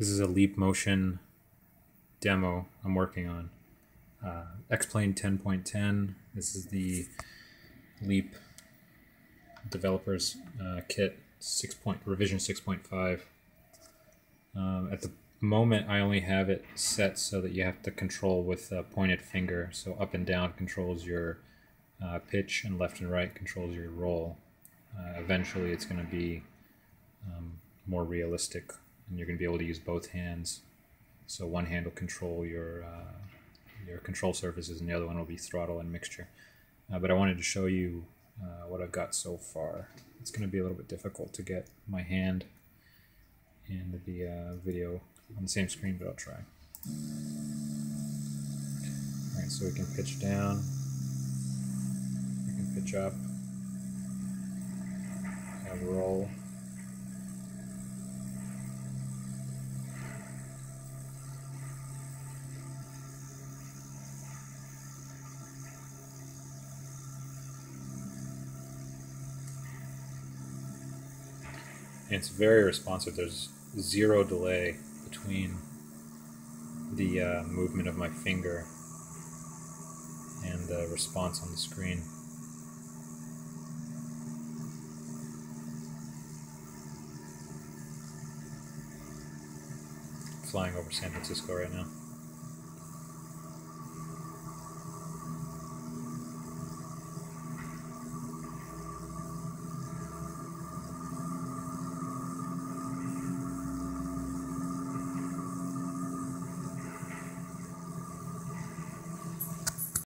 This is a leap motion demo I'm working on. Uh, X-Plane 10.10. This is the Leap developers uh, kit 6 point revision 6.5. Um, at the moment, I only have it set so that you have to control with a pointed finger. So up and down controls your uh, pitch, and left and right controls your roll. Uh, eventually, it's going to be um, more realistic and you're going to be able to use both hands. So one hand will control your uh, your control surfaces, and the other one will be throttle and mixture. Uh, but I wanted to show you uh, what I've got so far. It's going to be a little bit difficult to get my hand and the uh, video on the same screen, but I'll try. Alright, so we can pitch down, we can pitch up, have roll. It's very responsive. There's zero delay between the uh, movement of my finger and the response on the screen. Flying over San Francisco right now.